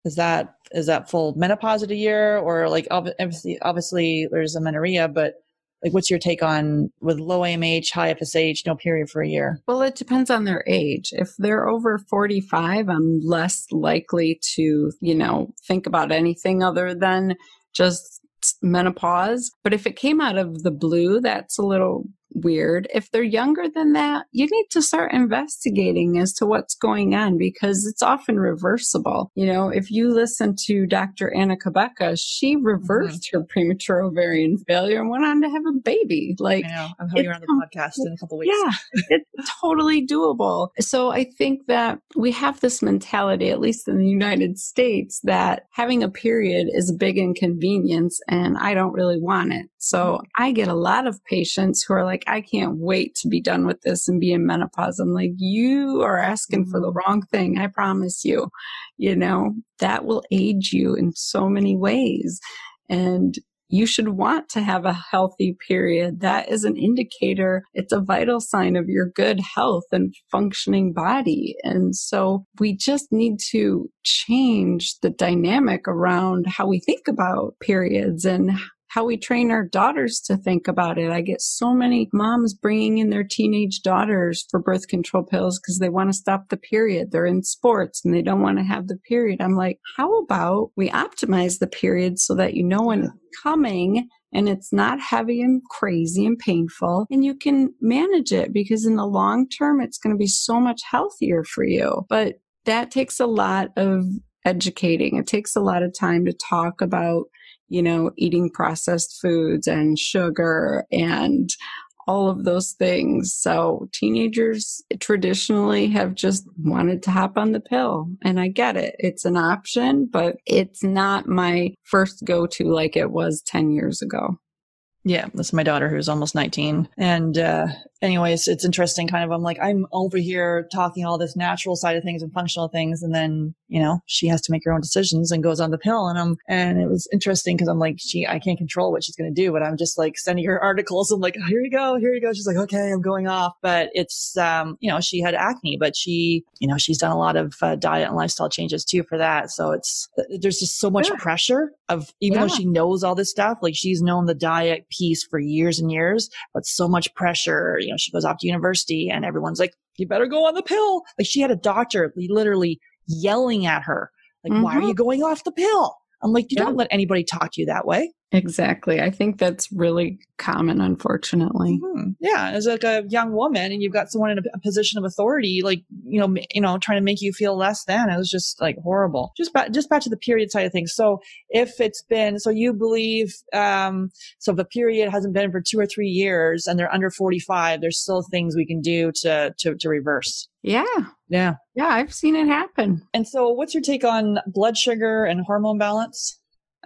Is that is that full menopause at a year, or like obviously obviously there's amenorrhea, but like what's your take on with low AMH, high FSH, no period for a year? Well, it depends on their age. If they're over 45, I'm less likely to, you know, think about anything other than just menopause. But if it came out of the blue, that's a little weird. If they're younger than that, you need to start investigating as to what's going on because it's often reversible. You know, if you listen to Dr. Anna Cabeca, she reversed mm-hmm. her premature ovarian failure and went on to have a baby. Like, I know. I'm having her on the podcast in a couple weeks. Yeah, it's totally doable. So I think that we have this mentality, at least in the United States, that having a period is a big inconvenience and I don't really want it. So mm-hmm. I get a lot of patients who are like, like, I can't wait to be done with this and be in menopause. I'm like, you are asking for the Mm-hmm. wrong thing. I promise you, you know, that will age you in so many ways. And you should want to have a healthy period. That is an indicator. It's a vital sign of your good health and functioning body. And so we just need to change the dynamic around how we think about periods and how we train our daughters to think about it. I get so many moms bringing in their teenage daughters for birth control pills because they want to stop the period. They're in sports and they don't want to have the period. I'm like, how about we optimize the period so that you know when it's coming and it's not heavy and crazy and painful and you can manage it because in the long term, it's going to be so much healthier for you. But that takes a lot of educating. It takes a lot of time to talk about you know, eating processed foods and sugar and all of those things. So teenagers traditionally have just wanted to hop on the pill. And I get it. It's an option, but it's not my first go to like it was 10 years ago. Yeah, that's my daughter who's almost 19. And uh anyways, it's interesting kind of I'm like I'm over here talking all this natural side of things and functional things and then, you know, she has to make her own decisions and goes on the pill and I'm and it was interesting because I'm like she I can't control what she's going to do, but I'm just like sending her articles. I'm like, "Here you go. Here you go." She's like, "Okay, I'm going off." But it's um, you know, she had acne, but she, you know, she's done a lot of uh, diet and lifestyle changes too for that. So it's there's just so much Yeah. pressure of even though she knows all this stuff, like she's known the diet piece for years and years, but so much pressure. You know, she goes off to university and everyone's like, you better go on the pill. Like she had a doctor literally yelling at her, like, why are Mhm. you going off the pill? I'm like, you Yeah. don't let anybody talk to you that way. Exactly. I think that's really common, unfortunately. Mhm. Yeah, as like a young woman, and you've got someone in a, a position of authority, like you know, you know, trying to make you feel less than. It was just like horrible. Just back, just back to the period side of things. So if it's been, so you believe, um, so if the period hasn't been for two or three years, and they're under forty five, there's still things we can do to to to reverse. Yeah. Yeah. Yeah. I've seen it happen. And so, what's your take on blood sugar and hormone balance?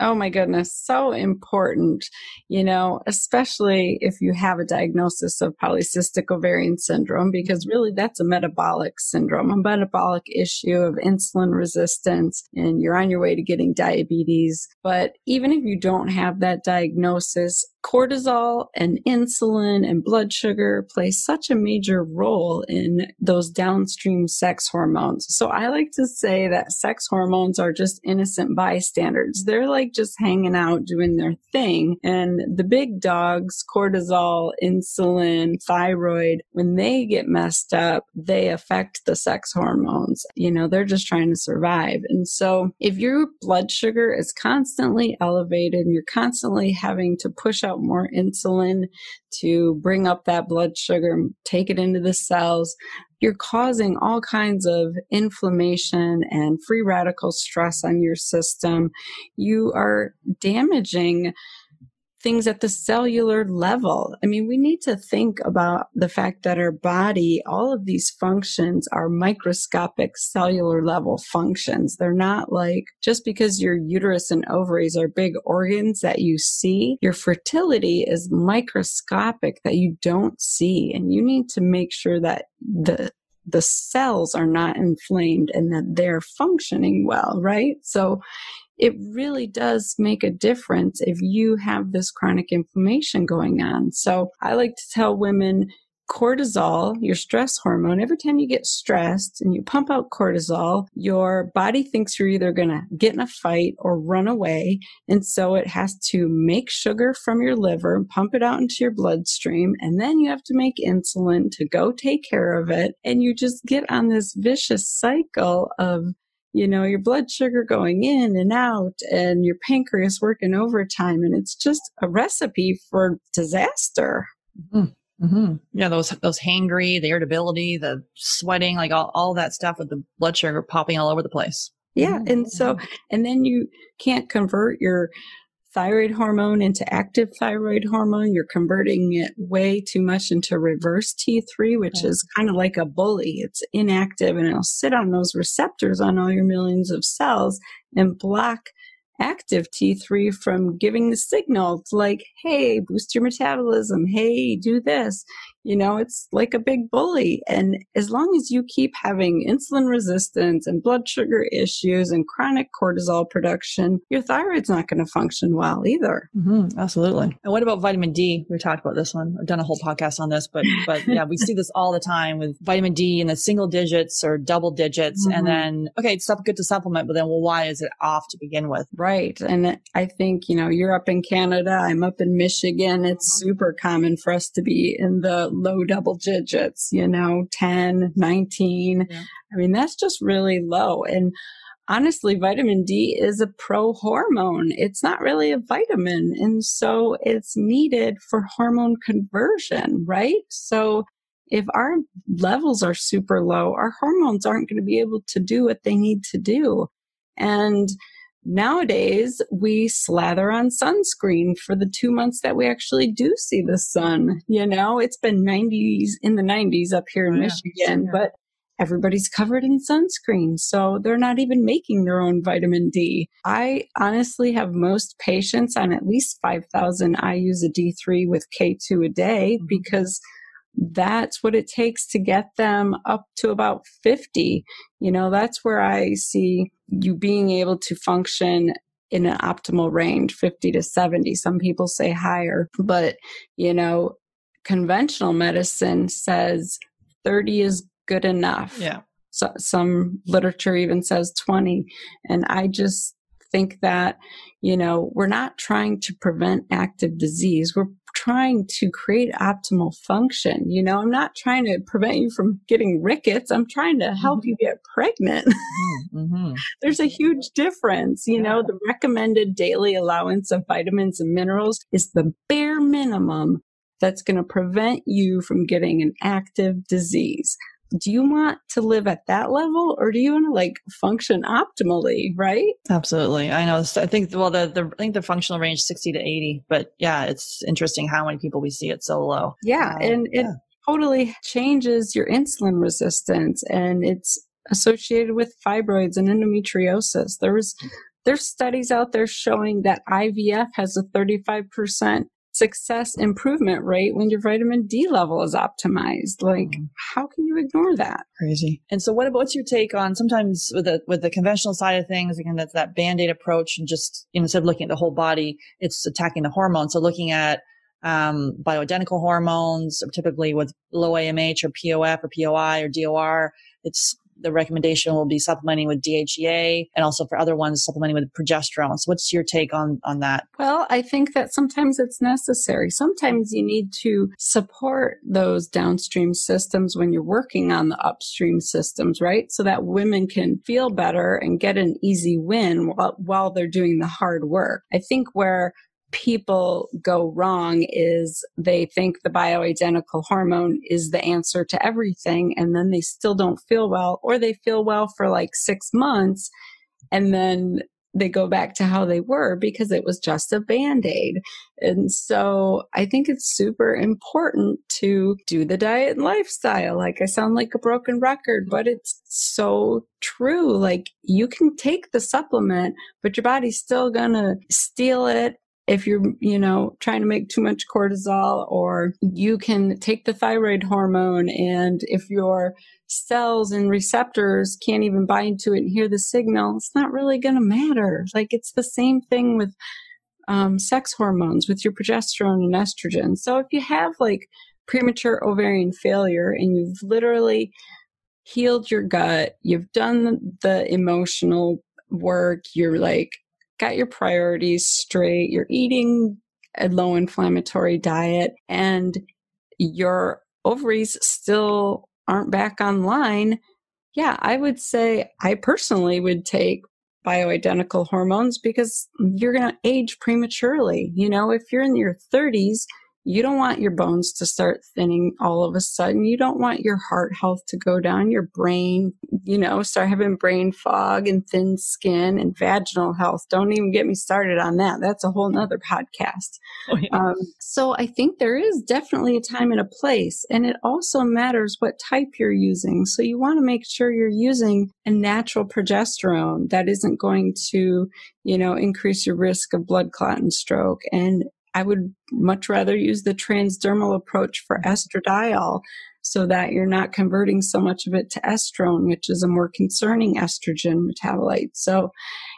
Oh my goodness, so important, you know, especially if you have a diagnosis of polycystic ovarian syndrome, because mm-hmm. really that's a metabolic syndrome, a metabolic issue of insulin resistance, and you're on your way to getting diabetes. But even if you don't have that diagnosis, cortisol and insulin and blood sugar play such a major role in those downstream sex hormones. So I like to say that sex hormones are just innocent bystanders. They're like just hanging out doing their thing. And the big dogs, cortisol, insulin, thyroid, when they get messed up, they affect the sex hormones. You know, they're just trying to survive. And so if your blood sugar is constantly elevated and you're constantly having to push out more insulin to bring up that blood sugar and take it into the cells, you're causing all kinds of inflammation and free radical stress on your system. You are damaging things at the cellular level. I mean, we need to think about the fact that our body, all of these functions are microscopic cellular level functions. They're not like just because your uterus and ovaries are big organs that you see, your fertility is microscopic that you don't see. And you need to make sure that the the cells are not inflamed and that they're functioning well, right? So it really does make a difference if you have this chronic inflammation going on. So I like to tell women cortisol, your stress hormone, every time you get stressed and you pump out cortisol, your body thinks you're either going to get in a fight or run away. And so it has to make sugar from your liver and pump it out into your bloodstream. And then you have to make insulin to go take care of it. And you just get on this vicious cycle of you know, your blood sugar going in and out and your pancreas working overtime. And it's just a recipe for disaster. Mm-hmm. Yeah, those those hangry, the irritability, the sweating, like all, all that stuff with the blood sugar popping all over the place. Yeah. And so, and then you can't convert your thyroid hormone into active thyroid hormone. You're converting it way too much into reverse T3, which Okay. is kind of like a bully. It's inactive and it'll sit on those receptors on all your millions of cells and block active T3 from giving the signal like, hey, boost your metabolism. Hey, do this. You know, it's like a big bully. And as long as you keep having insulin resistance and blood sugar issues and chronic cortisol production, your thyroid's not going to function well either. Mm-hmm, absolutely. And what about vitamin D? We talked about this one. I've done a whole podcast on this, but but yeah, we see this all the time with vitamin D in the single digits or double digits, mm-hmm. and then okay, it's good to supplement, but then well, why is it off to begin with? Right. And I think you know you're up in Canada, I'm up in Michigan. It's super common for us to be in the low double digits, you know, 10, 19. Yeah. I mean, that's just really low. And honestly, vitamin D is a pro hormone. It's not really a vitamin. And so it's needed for hormone conversion, right? So if our levels are super low, our hormones aren't going to be able to do what they need to do. And Nowadays, we slather on sunscreen for the two months that we actually do see the sun. You know, it's been 90s in the 90s up here in yeah, Michigan, but everybody's covered in sunscreen. So they're not even making their own vitamin D. I honestly have most patients on at least 5,000 IUs of D3 with K2 a day mm-hmm. because that's what it takes to get them up to about 50. You know, that's where I see you being able to function in an optimal range, 50 to 70. Some people say higher, but, you know, conventional medicine says 30 is good enough. Yeah. So, some literature even says 20. And I just think that, you know, we're not trying to prevent active disease. We're trying to create optimal function. You know, I'm not trying to prevent you from getting rickets. I'm trying to help mm-hmm. you get pregnant. Mm-hmm. There's a huge difference. You yeah. know, the recommended daily allowance of vitamins and minerals is the bare minimum that's going to prevent you from getting an active disease do you want to live at that level or do you want to like function optimally right? Absolutely. I know i think well the, the i think the functional range 60 to 80 but yeah it's interesting how many people we see it so low. Yeah um, and it yeah. totally changes your insulin resistance and it's associated with fibroids and endometriosis. There was there's studies out there showing that IVF has a 35% success improvement rate when your vitamin D level is optimized. Like, mm. how can you ignore that? Crazy. And so, what what's your take on sometimes with the with the conventional side of things? Again, that's that band aid approach, and just you know, instead of looking at the whole body, it's attacking the hormone. So, looking at um, bioidentical hormones, typically with low AMH or POF or POI or DOR, it's the recommendation will be supplementing with DHEA and also for other ones supplementing with progesterone. So what's your take on on that? Well, I think that sometimes it's necessary. Sometimes you need to support those downstream systems when you're working on the upstream systems, right? So that women can feel better and get an easy win while, while they're doing the hard work. I think where people go wrong is they think the bioidentical hormone is the answer to everything and then they still don't feel well or they feel well for like 6 months and then they go back to how they were because it was just a band-aid. And so I think it's super important to do the diet and lifestyle. Like I sound like a broken record, but it's so true. Like you can take the supplement, but your body's still gonna steal it if you're, you know, trying to make too much cortisol, or you can take the thyroid hormone. And if your cells and receptors can't even bind to it and hear the signal, it's not really going to matter. Like it's the same thing with um, sex hormones, with your progesterone and estrogen. So if you have like premature ovarian failure and you've literally healed your gut, you've done the emotional work, you're like got your priorities straight, you're eating a low inflammatory diet, and your ovaries still aren't back online, yeah, I would say I personally would take bioidentical hormones because you're going to age prematurely. You know, if you're in your 30s, you don't want your bones to start thinning all of a sudden. You don't want your heart health to go down, your brain, you know, start having brain fog and thin skin and vaginal health. Don't even get me started on that. That's a whole nother podcast. Oh, yeah. um, so I think there is definitely a time and a place. And it also matters what type you're using. So you want to make sure you're using a natural progesterone that isn't going to, you know, increase your risk of blood clot and stroke. And I would much rather use the transdermal approach for estradiol so that you're not converting so much of it to estrone, which is a more concerning estrogen metabolite. So,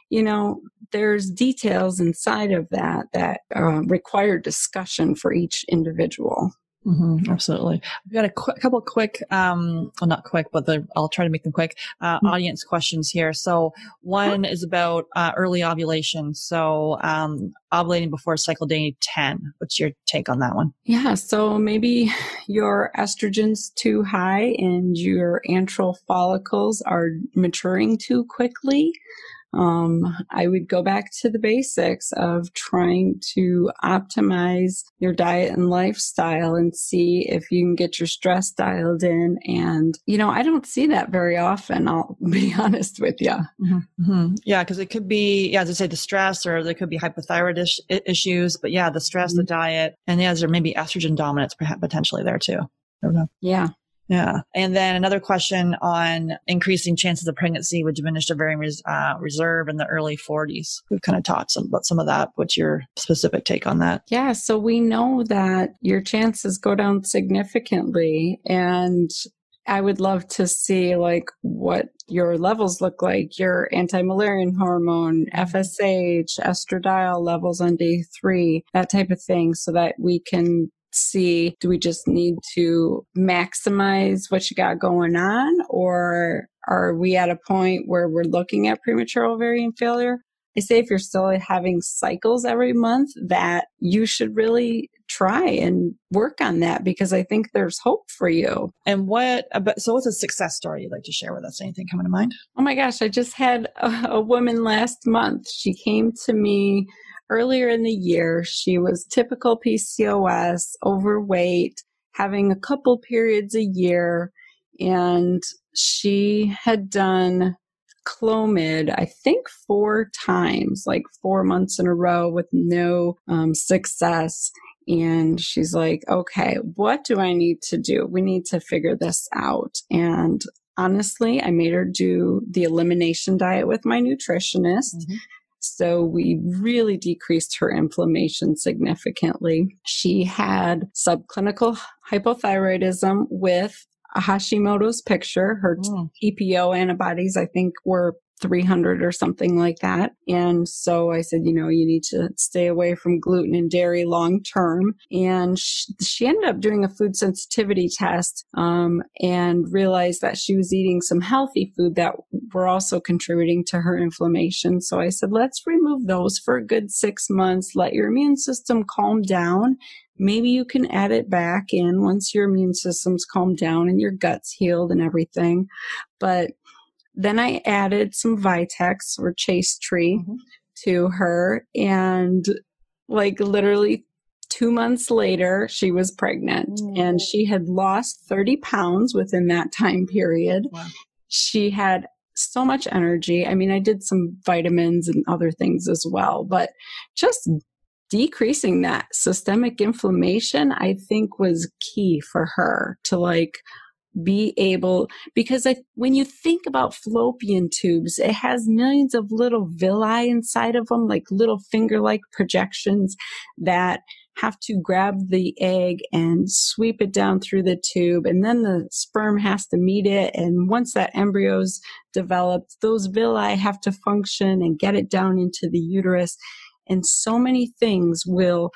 you know, there's details inside of that that uh, require discussion for each individual. Mm-hmm, absolutely. We've got a qu- couple quick, um, well, not quick, but the, I'll try to make them quick, uh, mm-hmm. audience questions here. So one is about, uh, early ovulation. So, um, ovulating before cycle day 10. What's your take on that one? Yeah. So maybe your estrogen's too high and your antral follicles are maturing too quickly um, I would go back to the basics of trying to optimize your diet and lifestyle and see if you can get your stress dialed in. And, you know, I don't see that very often. I'll be honest with you. Mm-hmm. Yeah. Cause it could be, yeah, as I say, the stress or there could be hypothyroid is- issues, but yeah, the stress, mm-hmm. the diet, and yeah, there may be estrogen dominance potentially there too. Yeah. Yeah. And then another question on increasing chances of pregnancy with diminished ovarian res- uh, reserve in the early 40s. We've kind of talked some, about some of that. What's your specific take on that? Yeah. So we know that your chances go down significantly. And I would love to see like what your levels look like, your anti-Müllerian hormone, FSH, estradiol levels on day three, that type of thing, so that we can see do we just need to maximize what you got going on or are we at a point where we're looking at premature ovarian failure? I say if you're still having cycles every month, that you should really try and work on that because I think there's hope for you. And what about, so what's a success story you'd like to share with us? Anything coming to mind? Oh my gosh, I just had a, a woman last month. She came to me earlier in the year. She was typical PCOS, overweight, having a couple periods a year, and she had done Clomid, I think four times, like four months in a row with no um, success. And she's like, okay, what do I need to do? We need to figure this out. And honestly, I made her do the elimination diet with my nutritionist. Mm-hmm. So we really decreased her inflammation significantly. She had subclinical hypothyroidism with Hashimoto's picture. Her mm. TPO antibodies, I think, were 300 or something like that. And so I said, you know, you need to stay away from gluten and dairy long term. And she, she, ended up doing a food sensitivity test um, and realized that she was eating some healthy food that were also contributing to her inflammation. So I said, let's remove those for a good six months, let your immune system calm down. Maybe you can add it back in once your immune system's calmed down and your gut's healed and everything. But then I added some Vitex or Chaste Tree mm-hmm. to her. And like literally two months later, she was pregnant mm-hmm. and she had lost 30 pounds within that time period. Wow. She had so much energy. I mean, I did some vitamins and other things as well, but just decreasing that systemic inflammation, I think was key for her to like be able because I, when you think about fallopian tubes it has millions of little villi inside of them like little finger like projections that have to grab the egg and sweep it down through the tube and then the sperm has to meet it and once that embryo's developed those villi have to function and get it down into the uterus and so many things will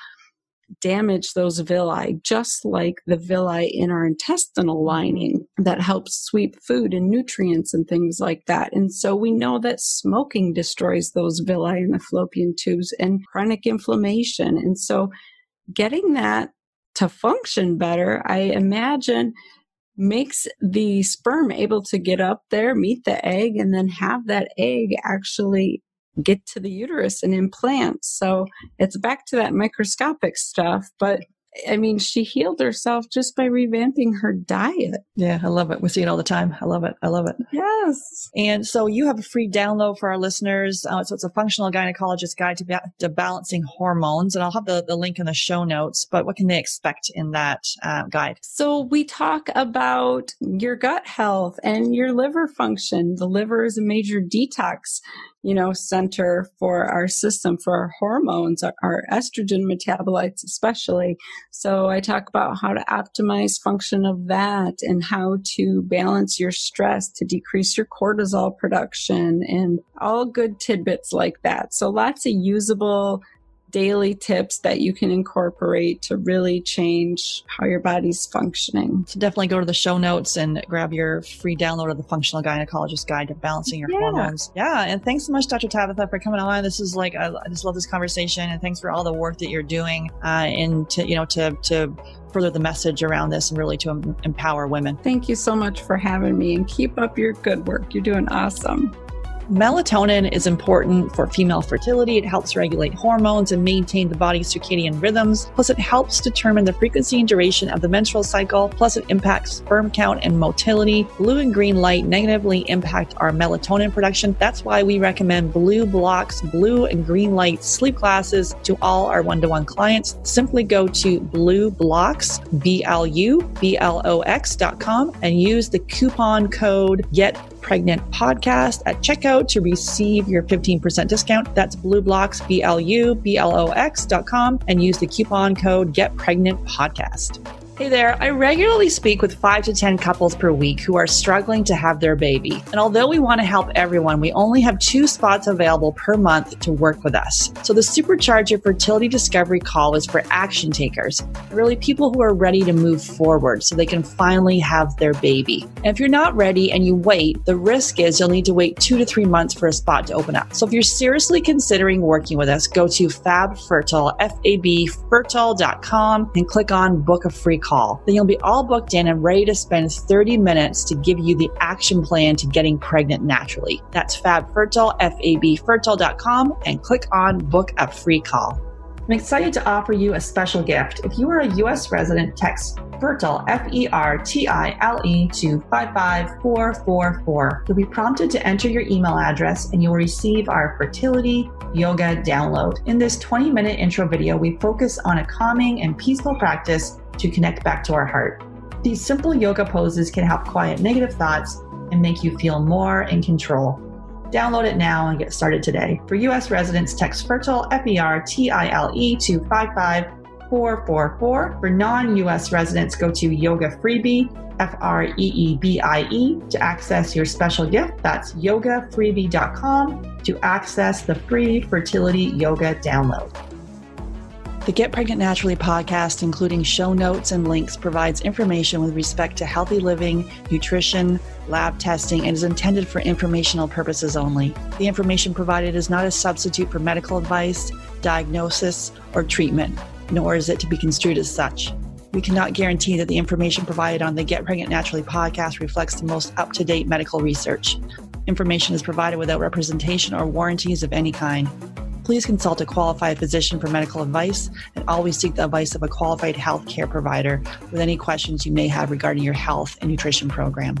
damage those villi, just like the villi in our intestinal mm-hmm. lining that helps sweep food and nutrients and things like that. And so we know that smoking destroys those villi in the fallopian tubes and chronic inflammation. And so getting that to function better, I imagine makes the sperm able to get up there, meet the egg, and then have that egg actually get to the uterus and implant. So it's back to that microscopic stuff, but I mean, she healed herself just by revamping her diet. Yeah, I love it. We see it all the time. I love it. I love it. Yes. And so you have a free download for our listeners. Uh, so it's a functional gynecologist guide to, ba- to balancing hormones. And I'll have the, the link in the show notes. But what can they expect in that uh, guide? So we talk about your gut health and your liver function. The liver is a major detox you know, center for our system, for our hormones, our, our, estrogen metabolites, especially. So I talk about how to optimize function of that and how to balance your stress to decrease your cortisol production and all good tidbits like that. So lots of usable daily tips that you can incorporate to really change how your body's functioning. So definitely go to the show notes and grab your free download of the Functional Gynecologist Guide to Balancing Your yeah. Hormones. Yeah, and thanks so much, Dr. Tabatha, for coming on. This is like I, just love this conversation, and thanks for all the work that you're doing uh, and to you know to to further the message around this and really to empower women. Thank you so much for having me and keep up your good work. You're doing awesome. Melatonin is important for female fertility. It helps regulate hormones and maintain the body's circadian rhythms. Plus, it helps determine the frequency and duration of the menstrual cycle. Plus, it impacts sperm count and motility. Blue and green light negatively impact our melatonin production. That's why we recommend BLUblox blue and green light sleep glasses to all our one to one clients. Simply go to BLUblox, B L U B L O X.com, and use the coupon code GET Pregnant Podcast at checkout to receive your 15% discount. That's BLUblox, B-L-U-B-L-O-X dot com and use the coupon code Get Pregnant Podcast. Hey there, I regularly speak with five to 10 couples per week who are struggling to have their baby. And although we want to help everyone, we only have two spots available per month to work with us. So the Supercharge Your Fertility Discovery call is for action takers, really people who are ready to move forward so they can finally have their baby. And if you're not ready and you wait, the risk is you'll need to wait two to three months for a spot to open up. So if you're seriously considering working with us, go to FabFertile, F-A-B, fertile.com and click on book a free call call. Then you'll be all booked in and ready to spend 30 minutes to give you the action plan to getting pregnant naturally. That's FabFertile, F-A-B fertile.com and click on book a free call. I'm excited to offer you a special gift. If you are a U.S. resident, text Fertile, F E R T I L E, to 55444. You'll be prompted to enter your email address and you'll receive our fertility yoga download. In this 20 minute intro video, we focus on a calming and peaceful practice to connect back to our heart. These simple yoga poses can help quiet negative thoughts and make you feel more in control. Download it now and get started today. For US residents, text Fertile, F E R T I L E, to 55444. For non US residents, go to Yoga Freebie, F R E E B I E, to access your special gift. That's yogafreebie.com to access the free fertility yoga download. The Get Pregnant Naturally podcast, including show notes and links, provides information with respect to healthy living, nutrition, lab testing, and is intended for informational purposes only. The information provided is not a substitute for medical advice, diagnosis, or treatment, nor is it to be construed as such. We cannot guarantee that the information provided on the Get Pregnant Naturally podcast reflects the most up to date medical research. Information is provided without representation or warranties of any kind please consult a qualified physician for medical advice and always seek the advice of a qualified health care provider with any questions you may have regarding your health and nutrition program.